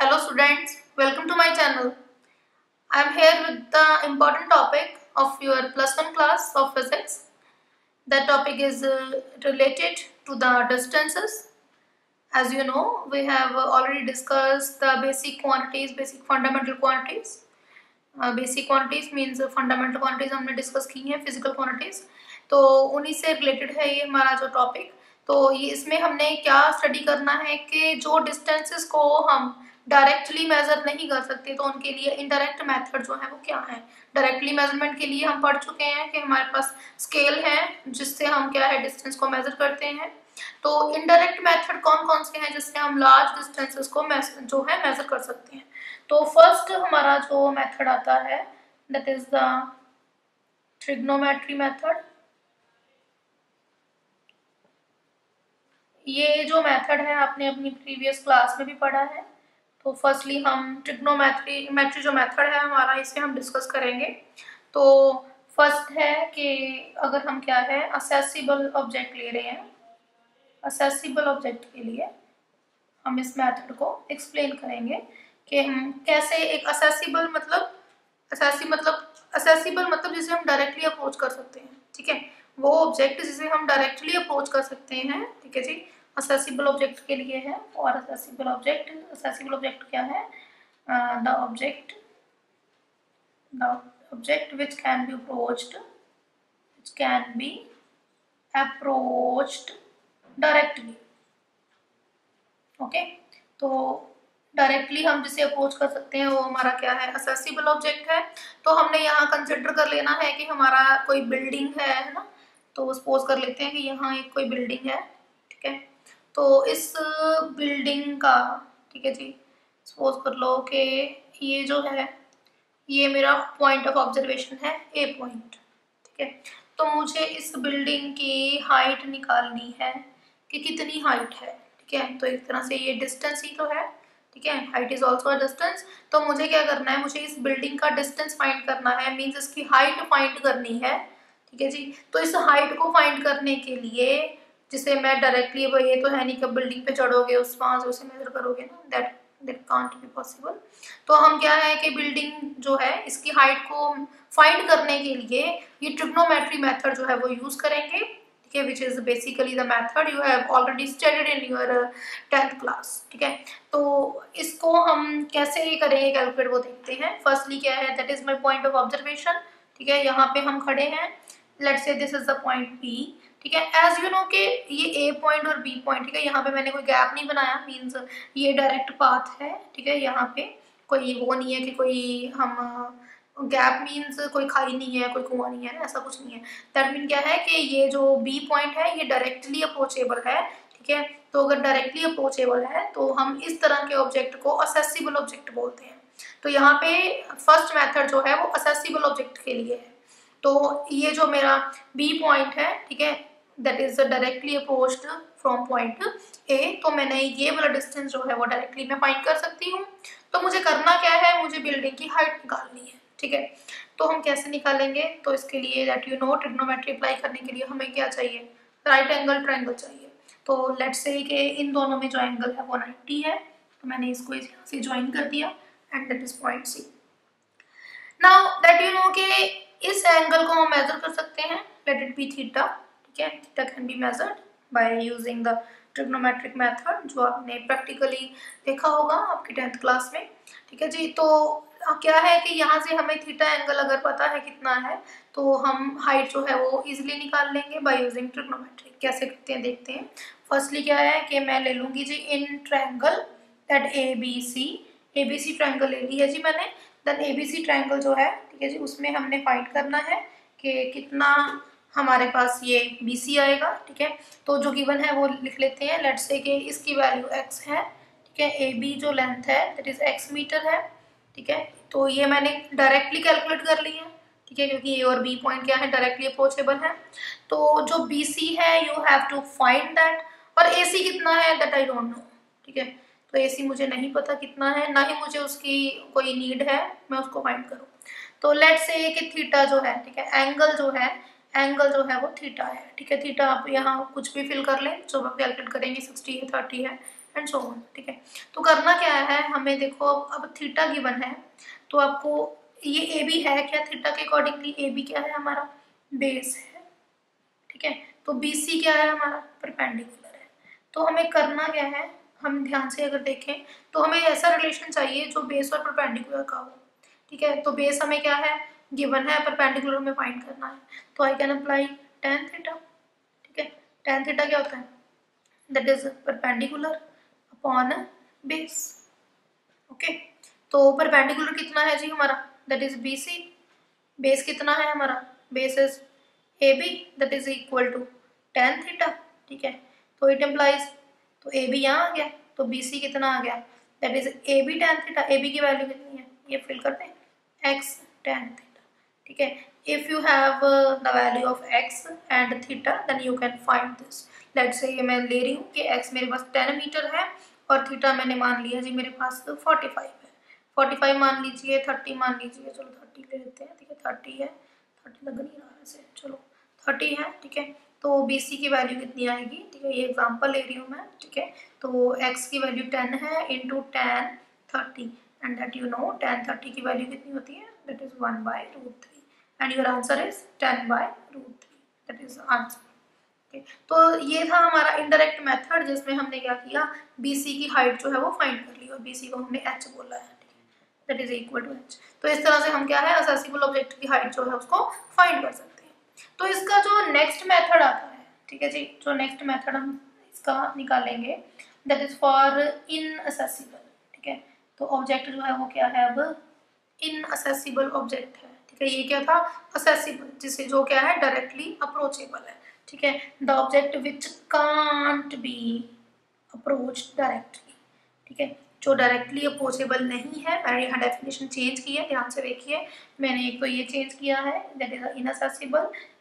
Hello students, welcome to my channel. I am here with the important topic of your plus one class of physics. That topic is uh, related to the distances. As you know, we have already discussed the basic quantities, basic fundamental quantities. Uh, basic quantities means fundamental quantities हमने discuss की हैं physical quantities. तो उन्हीं से related है ये हमारा जो topic. तो ये इसमें हमने क्या स्टडी करना है कि जो डिस्टेंसेस को हम डायरेक्टली मेजर नहीं कर सकते तो उनके लिए इनडायरेक्ट मेथड जो है वो क्या है? डायरेक्टली मेज़रमेंट के लिए हम पढ़ चुके हैं कि हमारे पास स्केल है, जिससे हम क्या है डिस्टेंस को मेजर करते हैं। तो इनडायरेक्ट मेथड कौन कौन से हैं, जिससे हम लार्ज डिस्टेंसेस को जो है मेजर कर सकते हैं? तो फ़र्स्ट हमारा जो मेथड आता है that is the trigonometry method ये जो मेथड है, आपने अपनी प्रीवियस क्लास में भी पढ़ा है। तो फर्स्टली हम ट्रिग्नोमेट्री मेट्री जो मेथड है हमारा, इसे हम डिस्कस करेंगे। तो फ़र्स्ट है कि अगर हम क्या है असेसिबल ऑब्जेक्ट ले रहे हैं। असेसिबल ऑब्जेक्ट के लिए हम इस मेथड को एक्सप्लेन करेंगे कि हम कैसे एक असेसिबल मतलब असेसी मतलब असेसिबल मतलब जिसे हम डायरेक्टली अप्रोच कर सकते हैं, ठीक है? वो ऑब्जेक्ट जिसे हम डायरेक्टली अप्रोच कर सकते हैं, ठीक है जी? असेसिबल ऑब्जेक्ट के लिए है और असेसिबल ऑब्जेक्ट असेसिबल ऑब्जेक्ट क्या है? The object the object which can be approached which can be approached directly okay तो डायरेक्टली हम जिसे अप्रोच कर सकते हैं, वो हमारा क्या है? असेसिबल ऑब्जेक्ट है। तो हमने यहाँ कंसिडर कर लेना है कि हमारा कोई बिल्डिंग है है ना? तो सपोज़ कर लेते हैं कि यहाँ एक कोई बिल्डिंग है, ठीक है? तो इस बिल्डिंग का, ठीक है जी सपोज़ कर लो कि ये जो है, ये मेरा पॉइंट ऑफ़ ऑब्जर्वेशन है ए पॉइंट ठीक है? तो मुझे इस बिल्डिंग की हाइट निकालनी है कि कितनी हाइट है, ठीक है? तो एक तरह से ये डिस्टेंस ही तो है, ठीक है? हाइट इज़ ऑल्सो डिस्टेंस तो मुझे क्या करना है? मुझे इस बिल्डिंग का डिस्टेंस फाइंड करना है मीन्स इसकी हाइट फाइंड करनी है, ठीक है जी? तो इस हाइट को फाइंड करने के लिए जिसे मैं डायरेक्टली वो ये तो है नहीं कि बिल्डिंग पे चढ़ोगे, उस वहाँ से उसे मेजर करोगे ना that that can't be possible तो हम क्या है कि बिल्डिंग जो है, इसकी हाइट को फाइंड करने के लिए ये ट्रिग्नोमेट्री मेथड जो है वो यूज़ करेंगे, ठीक है which is basically the method you have already studied in your tenth class ठीक है? तो इसको हम कैसे करेंगे कैलकुलेट वो देखते हैं। फर्स्टली क्या है that is my point of observation ठीक है, यहाँ पे हम खड़े हैं। Let's say this is the point P ठीक है? एज यू नो कि ये ए पॉइंट और बी पॉइंट ठीक है? यहाँ पे मैंने कोई गैप नहीं बनाया मीन्स ये डायरेक्ट पाथ है, ठीक है? यहाँ पे कोई वो नहीं है कि कोई हम गैप मीन्स कोई खाई नहीं है, कोई कुआँ नहीं है, ऐसा कुछ नहीं है। दैट मीन क्या है कि ये जो बी पॉइंट है, ये डायरेक्टली अप्रोचेबल है, ठीक है? तो अगर डायरेक्टली अप्रोचेबल है तो हम इस तरह के ऑब्जेक्ट को असेसिबल ऑब्जेक्ट बोलते हैं। तो यहाँ पे फ़र्स्ट मेथड जो है, वो असेसिबल ऑब्जेक्ट के लिए है। तो ये जो मेरा बी पॉइंट है, ठीक है that is directly approached from point A तो मैंने ये वाला डिस्टेंस जो है वो डायरेक्टली मैं फाइंड कर सकती हूँ। तो मुझे करना क्या है? मुझे बिल्डिंग की हाइट निकालनी है, ठीक है? तो हम कैसे निकालेंगे? तो इसके लिए that you know trigonometry apply करने के लिए हमें क्या चाहिए? राइट एंगल ट्राइंगल चाहिए। तो लेट से कि इन दोनों में जो एंगल है वो 90 है तो मैंने इसको यहाँ से ज्वाइन कर दिया and that is point C now that you know कि इस एंगल को हम मेजर कर सकते हैं. लेट इट बी थीटा ठीक है? Theta can be measured by using the trigonometric method जो आपने प्रैक्टिकली देखा होगा आपकी टेंथ क्लास में. ठीक है जी? तो क्या है कि यहाँ से हमें थीटा एंगल अगर पता है कितना है तो हम हाइट जो है वो इजीली निकाल लेंगे बाय यूजिंग ट्रिग्नोमेट्रिक कैसे करते हैं? देखते हैं. फर्स्टली क्या है कि मैं ले लूँगी जी in triangle that A B C A B C triangle ले ली है जी मैंने. Then A B C triangle जो है, ठीक है जी, उसमें हमने फाइंड करना है कि कितना हमारे पास ये बी सी आएगा, ठीक है? तो जो गिवन है वो लिख लेते हैं लेट्स से कि इसकी वैल्यू एक्स है, ठीक है? ए बी जो लेंथ है दैट इज़ एक्स मीटर है, ठीक है? तो ये मैंने डायरेक्टली कैलकुलेट कर ली है, ठीक है? क्योंकि ए और बी पॉइंट क्या है? डायरेक्टली अप्रोचेबल है। तो जो बी सी है you have to find that और ए सी कितना है? दैट आई डोंट नो ठीक है? तो ए सी मुझे नहीं पता कितना है, ना ही मुझे उसकी कोई नीड है, मैं उसको फाइंड करूँ। तो लेट से कि थीटा जो है, ठीक है एंगल जो है एंगल जो है वो थीटा है, ठीक है थीटा आप यहाँ कुछ भी फिल कर लें, जो आप कैलकुलेट करेंगे सिक्सटी है थर्टी है एंड सो ऑन ठीक है। तो करना क्या है, हमें देखो, अब थीटा गिवन है तो आपको ये ए बी है क्या थीटा के अकॉर्डिंगली ए बी क्या है हमारा? बेस है, ठीक है। तो बी सी क्या है हमारा? परपेंडिकुलर है। तो हमें करना क्या है हम ध्यान से अगर देखें तो हमें ऐसा रिलेशन चाहिए जो बेस और परपेंडिकुलर का हो। ठीक है? तो बेस हमें क्या है? गिवन है परपेंडिकुलर में फाइंड करना है। तो I can apply tan theta ठीक है? टेन थीटा क्या होता है? That is perpendicular upon base okay तो परपेंडिकुलर कितना है जी हमारा? That is B C base कितना है हमारा? Base is A B that is equal to tan theta ठीक है? तो इट एम्प्लाइज तो ए बी यहाँ आ गया तो बी सी कितना आ गया? That is A B tan theta A B की वैल्यू कितनी है? ये फिल करते हैं। एक्स टेन थीटा ठीक है? If you have the value of X and theta then you can find this let say ये मैं ले रही हूँ कि एक्स मेरे पास टेन मीटर है और थीटा मैंने मान लिया जी मेरे पास फोर्टी फाइव है। फोर्टी फाइव मान लीजिए थर्टी मान लीजिए, चलो थर्टी ले लेते हैं। ठीक है थर्टी है। थर्टी लग नहीं रहा वैसे। चलो थर्टी है, ठीक है? तो बी सी की वैल्यू कितनी आएगी? ठीक है, ये एग्जांपल ले रही हूँ मैं, ठीक है? तो एक्स की वैल्यू टेन है into tan thirty and that you know tan thirty की वैल्यू कितनी होती है? That is one by root three and your answer is ten by root three that is answer Okay. तो ये था हमारा इनडायरेक्ट मेथड जिसमें हमने क्या किया? BC की हाइट जो है वो फाइंड कर ली, और BC को हमने एच बोला है that is equal to h. तो इस तरह से हम क्या है? असेसिबल ऑब्जेक्ट की हाइट जो है उसको फाइंड कर सकते तो इसका जो नेक्स्ट मेथड आता है, ठीक है जी? जो नेक्स्ट मेथड हम इसका निकालेंगे दैट इज़ फॉर इनअसेसिबल ठीक है? तो ऑब्जेक्ट जो है वो क्या है अब? इनअसेसिबल ऑब्जेक्ट है, ठीक है? ये क्या था? असेसिबल जिसे जो क्या है? डायरेक्टली अप्रोचेबल है, ठीक है? The object which can't be approach directly ठीक है? जो डायरेक्टली अप्रोचेबल नहीं है। मैंने यहाँ डेफिनेशन चेंज की है, ध्यान से देखिए। मैंने एक तो ये चेंज किया है दैट इज़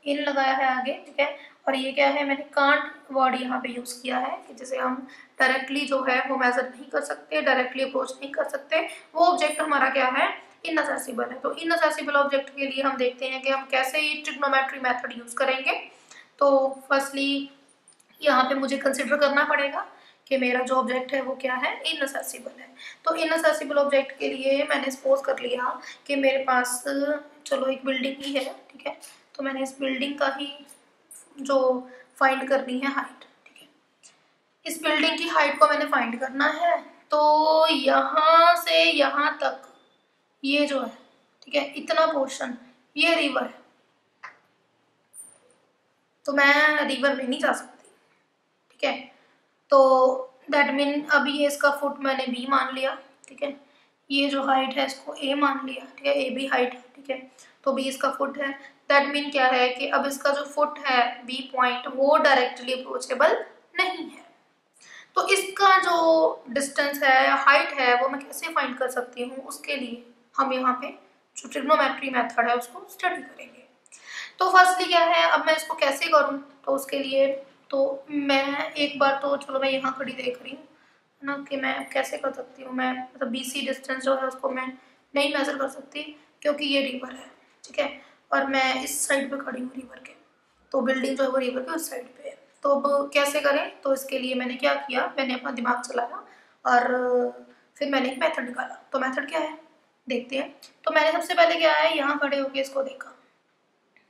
इन लगाया है आगे, ठीक है? और ये क्या है, मैंने कांट वर्ड यहाँ पे यूज़ किया है, कि जैसे हम डायरेक्टली जो है, वो मेजर नहीं कर सकते डायरेक्टली अप्रोच नहीं कर सकते। वो ऑब्जेक्ट हमारा क्या है? इनअसेसिबल है। तो इनअसेसिबल ऑब्जेक्ट के लिए हम देखते हैं कि हम कैसे ये ट्रिग्नोमेट्री मेथड यूज़ करेंगे। तो फर्स्टली यहाँ पे मुझे कंसिडर करना पड़ेगा। कि मेरा जो ऑब्जेक्ट है वो क्या है? इनअसेसिबल है। तो इनअसेसिबल ऑब्जेक्ट के लिए मैंने सपोज़ कर लिया कि मेरे पास, चलो एक बिल्डिंग ही है, ठीक है? तो मैंने इस बिल्डिंग का ही जो फाइंड करनी है हाइट ठीक है? इस बिल्डिंग की हाइट को मैंने फाइंड करना है तो यहाँ से यहाँ तक ये जो है, ठीक है? इतना पोर्शन ये रिवर है। तो मैं रिवर में नहीं जा सकती, ठीक है? तो दैट मीन अभी ये इसका फुट मैंने बी मान लिया, ठीक है? ये जो हाइट है इसको ए मान लिया, ठीक है? ए बी हाइट है ठीक है? तो बी इसका फुट है। दैट मीन क्या है कि अब इसका जो फुट है बी पॉइंट वो डायरेक्टली अप्रोचेबल नहीं है। तो इसका जो डिस्टेंस है हाइट है, वो मैं कैसे फाइंड कर सकती हूँ? उसके लिए हम यहाँ पे जो ट्रिग्नोमेट्री मेथड है, उसको स्टडी करेंगे। तो फर्स्टली क्या है, अब मैं इसको कैसे करूँ? तो उसके लिए तो मैं एक बार तो चलो मैं यहाँ खड़ी देख रही हूँ, है ना, कि मैं कैसे कर सकती हूँ, मैं मतलब बी सी डिस्टेंस जो है उसको मैं नहीं मेज़र कर सकती क्योंकि ये रिवर है, ठीक है, और मैं इस साइड पे खड़ी हूँ रिवर के तो बिल्डिंग जो है वो रिवर के उस साइड पे है। तो अब कैसे करें? तो इसके लिए मैंने क्या किया, मैंने अपना दिमाग चलाया और फिर मैंने एक मेथड निकाला। तो मेथड क्या है? देखते हैं। तो मैंने सबसे पहले क्या है, यहाँ खड़े होके इसको देखा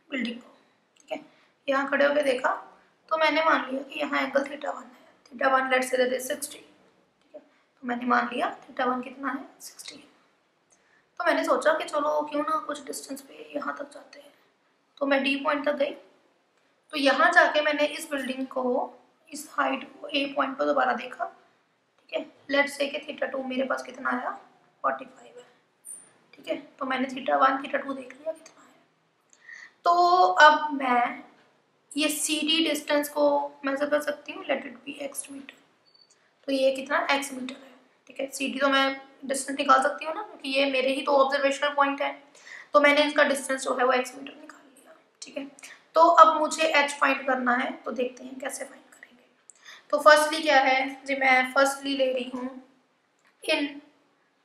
बिल्डिंग को, ठीक है, यहाँ खड़े होके देखा तो मैंने मान लिया कि यहाँ एंगल थीटा वन है। Theta one let say that is sixty ठीक है? तो मैंने मान लिया थीटा वन कितना है? सिक्सटी है। तो मैंने सोचा कि चलो क्यों ना कुछ डिस्टेंस पे यहाँ तक जाते हैं। तो मैं डी पॉइंट तक गई। तो यहाँ जाके मैंने इस बिल्डिंग को, इस हाइट को ए पॉइंट को दोबारा देखा। ठीक है? लेट से कि थीटा टू मेरे पास कितना आया? फोर्टी फाइव है। ठीक है? तो मैंने थीटा वन थीटा टू देख लिया कितना है तो अब मैं ये सी डी डिस्टेंस को मैं समझ सकती हूँ let it be X meter तो ये कितना? एक्स मीटर है, ठीक है? सी डी तो मैं डिस्टेंस निकाल सकती हूँ ना, क्योंकि ये मेरे ही तो ऑब्जर्वेशनल पॉइंट है। तो मैंने इसका डिस्टेंस जो है वो एक्स मीटर निकाल लिया, ठीक है? तो अब मुझे एच फाइंड करना है तो देखते हैं कैसे फाइंड करेंगे। तो फर्स्टली क्या है? जी मैं फर्स्टली ले रही हूँ in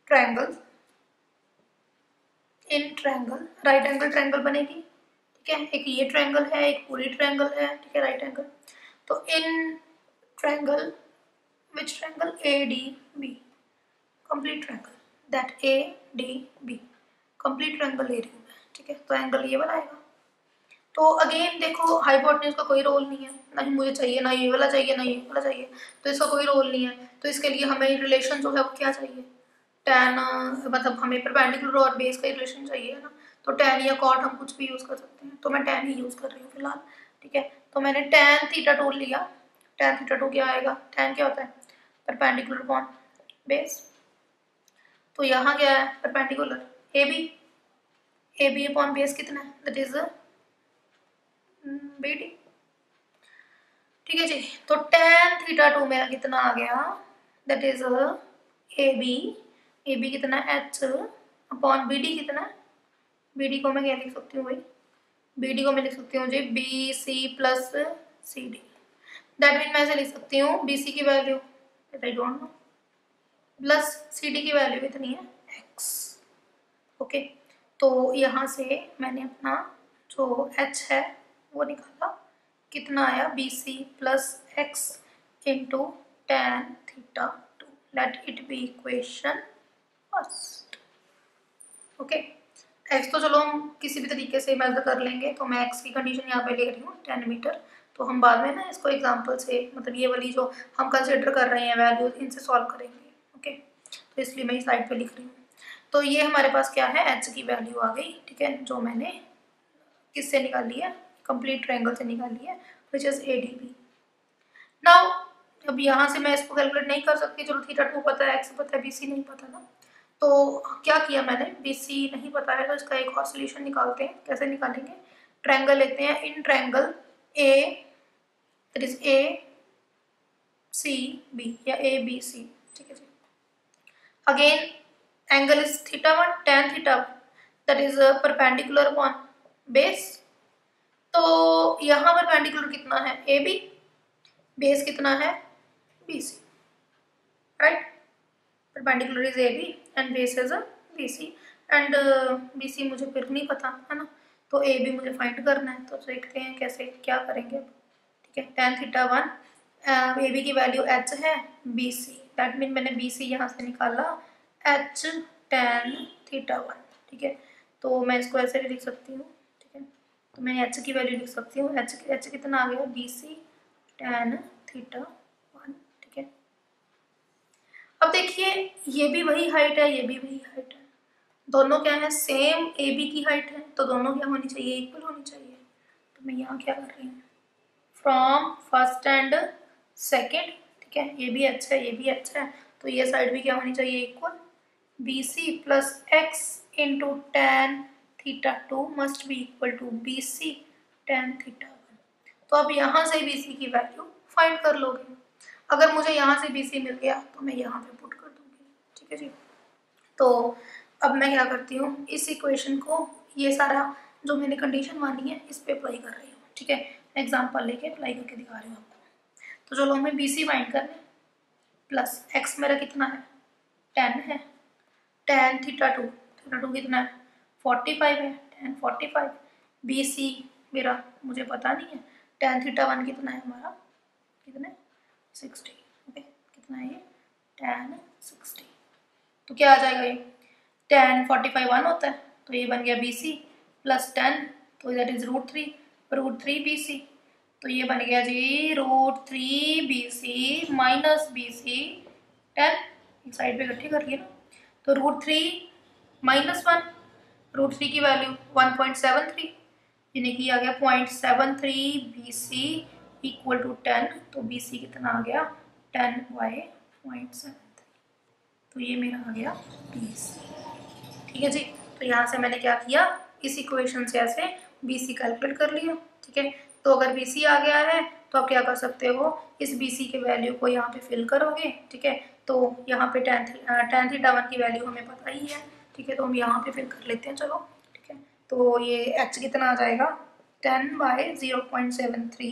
triangle in triangle right angle triangle बनेगी। ठीक है? एक ये ट्रायंगल है, एक पूरी ट्रायंगल है, ठीक है? राइट एंगल तो in triangle which triangle A D B which triangle. ADB complete triangle that ADB complete triangle ADB ठीक है? तो एंगल ये बनाएगा तो अगेन देखो हाइपोटन्यूज का कोई रोल नहीं है. ना ही मुझे चाहिए, ना ये वाला चाहिए, ना ये वाला चाहिए. तो इसका कोई रोल नहीं है. तो इसके लिए हमें रिलेशन जो है वो क्या चाहिए? टेन मतलब हमें परपेंडिकुलर और बेस का रिलेशन चाहिए ना? तो टेन या कॉट हम कुछ भी यूज़ कर सकते हैं। तो मैं टेन ही यूज़ कर रही हूँ फ़िलहाल, ठीक है? तो मैंने टेन थीटा टू लिया। टेन थीटा टू क्या आएगा? टेन क्या होता है? परपेंडिकुलर अपॉन बेस तो यहाँ क्या है? Perpendicular A B A B upon base कितना है? दैट इज़ बी डी ठीक है जी? तो टेन थीटा टू मेरा कितना आ गया? That is A B A B कितना? एच अपॉन बी डी कितना? बी डी को मैं क्या लिख सकती हूँ भाई? बी डी को मैं लिख सकती हूँ जी B C plus C D that mean मैं ऐसे लिख सकती हूँ बी सी की value I don't know plus C D की वैल्यू कितनी है एक्स ओके तो यहाँ से मैंने अपना जो एच है, वो निकाला। कितना आया? B C plus X into tan theta two let it be equation first okay X तो चलो हम किसी भी तरीके से मेजर कर लेंगे तो मैं एक्स की कंडीशन यहाँ पे ले रही हूँ टेन मीटर तो हम बाद में ना इसको एग्जांपल से मतलब ये वाली जो हम कंसिडर कर रहे हैं वैल्यू इनसे सॉल्व करेंगे ओके तो इसलिए मैं इस साइड पे लिख रही हूँ। तो ये हमारे पास क्या है? एच की वैल्यू आ गई, ठीक है? जो मैंने किससे निकाली है? कंप्लीट ट्रायंगल से निकाली है which is A D B now अब यहाँ से मैं इसको कैलकुलेट नहीं कर सकती, चलो थीटा टू पता है एक्स पता है बी सी नहीं पता ना। तो क्या किया मैंने? बी सी नहीं पता है तो इसका एक और सोल्यूशन निकालते हैं। कैसे निकालेंगे? ट्रैंगल लेते हैं। In triangle A it is A C B या ए बी सी ठीक है जी। Again angle is theta one tan theta that is perpendicular one base तो यहाँ परपेंडिकुलर कितना है? ए बी बेस कितना है? B C right perpendicular is A B and base is B C and B C मुझे फिर नहीं पता, है ना? तो ए बी मुझे फाइंड करना है तो देखते हैं कैसे, क्या करेंगे ठीक है tan theta one A B की वैल्यू एच है बी सी दैट मीन मैंने बी सी यहाँ से निकाला एच टेन थीटा वन ठीक है? तो मैं इसको ऐसे भी लिख सकती हूँ, ठीक है? तो मैं एच की वैल्यू लिख सकती हूँ एच एच कितना आ गया? बी सी टेन थीटा देखिए, ये भी वही हाइट है, ये भी वही हाइट है। दोनों क्या है? सेम ए बी की हाइट है तो दोनों क्या होनी चाहिए? इक्वल होनी चाहिए। तो मैं यहाँ क्या कर रही हूँ? फ्रॉम फ़र्स्ट एंड सेकेंड ठीक है? ये भी अच्छा है, ये भी अच्छा है। तो ये साइड भी क्या होनी चाहिए? Equal B C plus X into tan theta two must be equal to B C tan theta one तो अब यहाँ से बी सी की वैल्यू फाइंड कर लोगे। अगर मुझे यहाँ से बी सी मिल गया तो मैं यहाँ पे पुट कर दूँगी। ठीक है जी? तो अब मैं क्या करती हूँ? इस इक्वेशन को, ये सारा जो मैंने कंडीशन मानी है, इस पर अप्लाई कर रही हूँ। ठीक है? एग्ज़ाम्पल लेके अप्लाई करके दिखा रही हूँ आपको। तो चलो हमें बी सी फाइंड करना है। प्लस एक्स मेरा कितना है? टेन है। Tan theta two theta two कितना है? फोर्टी फाइव है। Tan forty five B C मेरा, मुझे पता नहीं है। टेन थीटा वन कितना है हमारा? कितना है? सिक्सटी ओके कितना ये? Tan sixty. तो क्या आ जाएगा ये? टेन फोर्टी फाइव वन होता है तो ये बन गया बी सी प्लस टेन तो that is root three root three B C तो ये बन गया जी root three B C minus B C ten. Side पे इकट्ठी कर लिया ना। तो root three minus one root three की value one point seven three यानी कि आ गया point seven three B C equal to ten तो बी सी कितना आ गया? टेन वाई पॉइंट सेवन तो ये मेरा आ गया बी सी ठीक है जी? तो यहाँ से मैंने क्या किया? इस इक्वेशन से ऐसे बी सी कैलकुलेट कर लिया, ठीक है? तो अगर बी सी आ गया है तो आप क्या कर सकते हो? इस बी सी के वैल्यू को यहाँ पे फिल करोगे, ठीक है? तो यहाँ पे टेन टेन थीटा वन की वैल्यू हमें पता ही है, ठीक है? तो हम यहाँ पे फिल कर लेते हैं, चलो, ठीक है? तो ये एच कितना आ जाएगा? Ten by zero point seven three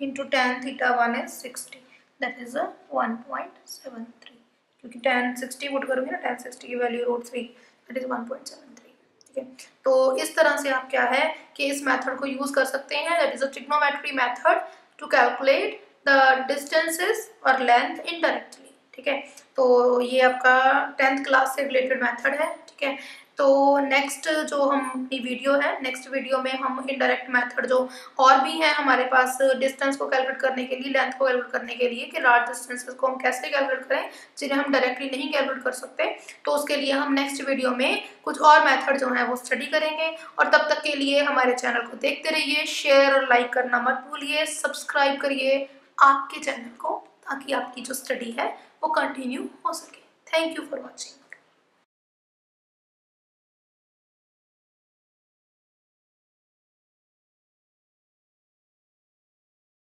into tan theta 1 is 60 that is a 1.73 क्योंकि tan 60 पुट करोगे ना, tan 60 की value root three that is 1.73 ठीक है? तो इस तरह से आप क्या है कि इस मेथड को यूज़ कर सकते हैं। That is a trigonometry method to calculate the distances और लेंथ इनडायरेक्टली ठीक है? तो ये आपका टेंथ क्लास से रिलेटेड मेथड है। ठीक है? तो नेक्स्ट जो हम अपनी वीडियो है नेक्स्ट वीडियो में हम इनडायरेक्ट मेथड जो और भी हैं हमारे पास डिस्टेंस को कैलकुलेट करने के लिए लेंथ को कैलकुलेट करने के लिए कि लार्ज डिस्टेंसेस को हम कैसे कैलकुलेट करें, जिन्हें हम डायरेक्टली नहीं कैलकुलेट कर सकते। तो उसके लिए हम नेक्स्ट वीडियो में कुछ और मैथड जो हैं वो स्टडी करेंगे। और तब तक के लिए हमारे चैनल को देखते रहिए शेयर और लाइक करना मत भूलिए सब्सक्राइब करिए आपके चैनल को, ताकि आपकी जो स्टडी है वो कंटिन्यू हो सके। Thank you for watching